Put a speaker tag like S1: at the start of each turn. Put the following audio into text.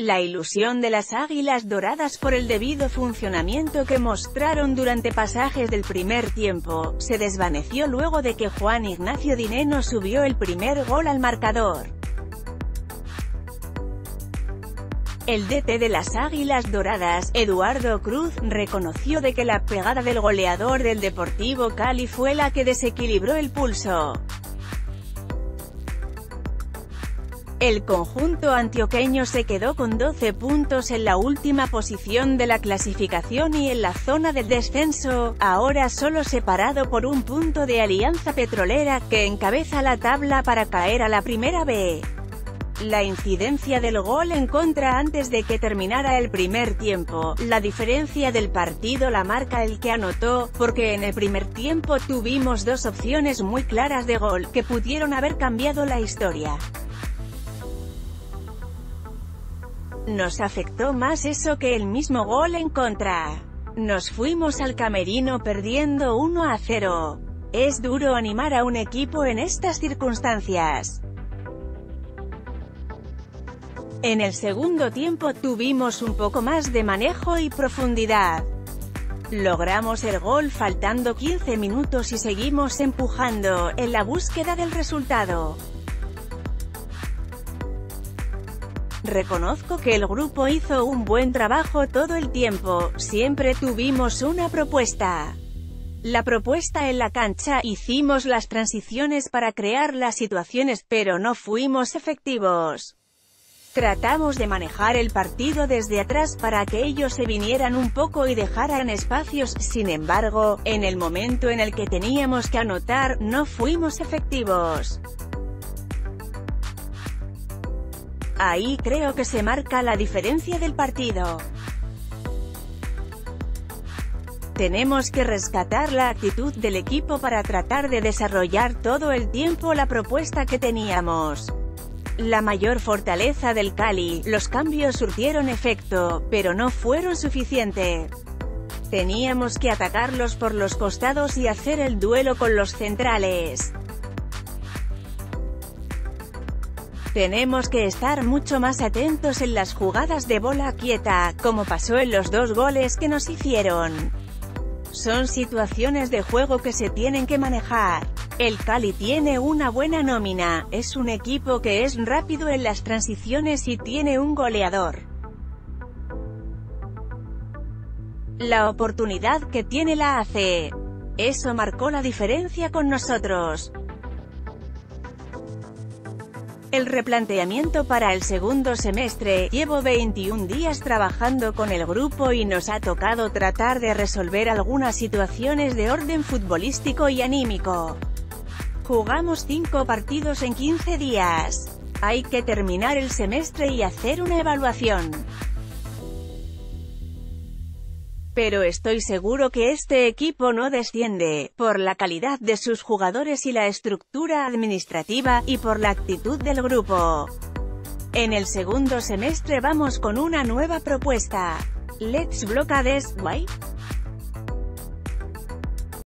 S1: La ilusión de las águilas doradas por el debido funcionamiento que mostraron durante pasajes del primer tiempo, se desvaneció luego de que Juan Ignacio Dineno subió el primer gol al marcador. El DT de las Águilas Doradas, Eduardo Cruz, reconoció de que la pegada del goleador del Deportivo Cali fue la que desequilibró el pulso. El conjunto antioqueño se quedó con 12 puntos en la última posición de la clasificación y en la zona del descenso, ahora solo separado por un punto de Alianza Petrolera, que encabeza la tabla para caer a la primera B. La incidencia del gol en contra antes de que terminara el primer tiempo, la diferencia del partido la marca el que anotó, porque en el primer tiempo tuvimos dos opciones muy claras de gol, que pudieron haber cambiado la historia. Nos afectó más eso que el mismo gol en contra. Nos fuimos al camerino perdiendo 1 a 0. Es duro animar a un equipo en estas circunstancias. En el segundo tiempo tuvimos un poco más de manejo y profundidad. Logramos el gol faltando 15 minutos y seguimos empujando, en la búsqueda del resultado. Reconozco que el grupo hizo un buen trabajo todo el tiempo, siempre tuvimos una propuesta. La propuesta en la cancha, hicimos las transiciones para crear las situaciones, pero no fuimos efectivos. Tratamos de manejar el partido desde atrás para que ellos se vinieran un poco y dejaran espacios, sin embargo, en el momento en el que teníamos que anotar, no fuimos efectivos. Ahí creo que se marca la diferencia del partido. Tenemos que rescatar la actitud del equipo para tratar de desarrollar todo el tiempo la propuesta que teníamos. La mayor fortaleza del Cali, los cambios surtieron efecto, pero no fueron suficiente. Teníamos que atacarlos por los costados y hacer el duelo con los centrales. Tenemos que estar mucho más atentos en las jugadas de bola quieta, como pasó en los dos goles que nos hicieron. Son situaciones de juego que se tienen que manejar. El Cali tiene una buena nómina, es un equipo que es rápido en las transiciones y tiene un goleador. La oportunidad que tiene la hace. Eso marcó la diferencia con nosotros. El replanteamiento para el segundo semestre, llevo 21 días trabajando con el grupo y nos ha tocado tratar de resolver algunas situaciones de orden futbolístico y anímico. Jugamos 5 partidos en 15 días. Hay que terminar el semestre y hacer una evaluación pero estoy seguro que este equipo no desciende, por la calidad de sus jugadores y la estructura administrativa, y por la actitud del grupo. En el segundo semestre vamos con una nueva propuesta. Let's block this, why?